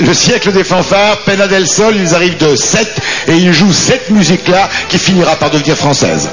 le siècle des fanfares, Pena del Sol, ils arrivent de 7 et ils jouent cette musique-là qui finira par devenir française.